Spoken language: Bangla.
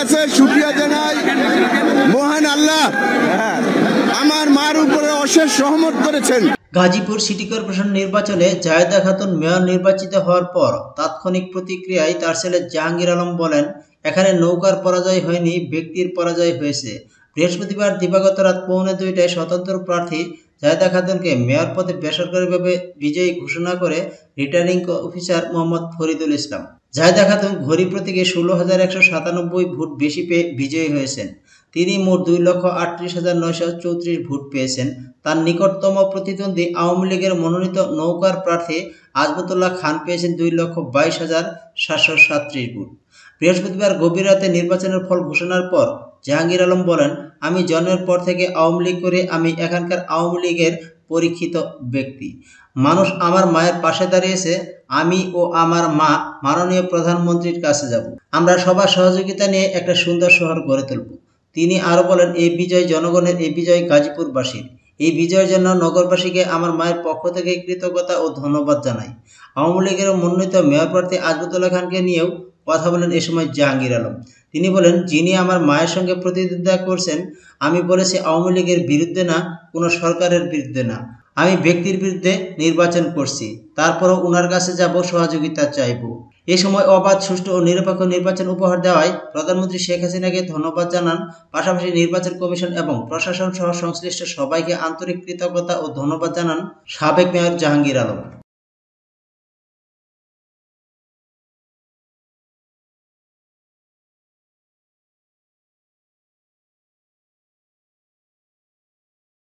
কাছে সুক্রিয়া জানাই, মহান আল্লাহ আমার মার উপরে অশেষ রহমত করেছেন। গাজীপুর সিটি কর্পোরেশন নির্বাচনে জায়েদা খাতুন মেয়র নির্বাচিত হওয়ার পর তাৎক্ষণিক প্রতিক্রিয়ায় তার ছেলে জাহাঙ্গীর আলম বলেন, এখানে নৌকার পরাজয় হয়নি, ব্যক্তির পরাজয় হয়েছে। বৃহস্পতিবার দিবাগত রাত পৌনে দুইটায় স্বতন্ত্র প্রার্থী জায়দা খাতুনকে মেয়র পদে বেসরকারিভাবে বিজয়ী ঘোষণা করে রিটার্নিং অফিসার মোহাম্মদ ফরিদুল ইসলাম। জায়দা খাতুন ঘড়ি প্রতীকে ষোলো হাজার একশো সাতানব্বই ভোট বেশি পেয়ে বিজয়ী হয়েছেন। তিনি মোট দুই লক্ষ আটত্রিশ হাজার নয়শো চৌত্রিশ ভোট পেয়েছেন। তার নিকটতম প্রতিদ্বন্দ্বী আওয়ামী লীগের মনোনীত নৌকার প্রার্থী আজমতুল্লাহ খান পেয়েছেন দুই লক্ষ বাইশ হাজার সাতশো সাতত্রিশ ভোট। বৃহস্পতিবার গভীর রাতে নির্বাচনের ফল ঘোষণার পর জাহাঙ্গীর আলম বলেন আমি জন্মের পর থেকে আওয়ামী লীগ করে আমি এখানকার আওয়ামী লীগের পরীক্ষিত ব্যক্তি। মানুষ আমার মায়ের পাশে দাঁড়িয়েছে, আমি ও আমার মা মাননীয় প্রধানমন্ত্রীর কাছে যাব। আমরা সবার সহযোগিতা নিয়ে একটা সুন্দর শহর গড়ে তুলব। তিনি আরও বলেন, এই বিজয় জনগণের, এই বিজয় গাজীপুরবাসীর। এই বিজয়ের জন্য নগরবাসীকে আমার মায়ের পক্ষ থেকে কৃতজ্ঞতা ও ধন্যবাদ জানাই। আওয়ামী লীগের মনোনীত মেয়র প্রার্থী আজমতুল্লাহ খানকে নিয়েও কথা বলেন এ সময় জাহাঙ্গীর আলম। তিনি বলেন, যিনি আমার মায়ের সঙ্গে প্রতিদ্বন্দ্বিতা করছেন, আমি বলেছি আওয়ামী লীগের বিরুদ্ধে না, কোনো সরকারের বিরুদ্ধে না। আমি ব্যক্তির বিরুদ্ধে নির্বাচন করছি, তারপরও ওনার কাছে যাব, সহযোগিতা চাইব। এ সময় অবাধ, সুষ্ঠু ও নিরপেক্ষ নির্বাচন উপহার দেওয়ায় প্রধানমন্ত্রী শেখ হাসিনাকে ধন্যবাদ জানান পাশাপাশি নির্বাচন কমিশন এবং প্রশাসন সহ সংশ্লিষ্ট সবাইকে আন্তরিক কৃতজ্ঞতা ও ধন্যবাদ জানান সাবেক মেয়র জাহাঙ্গীর আলম।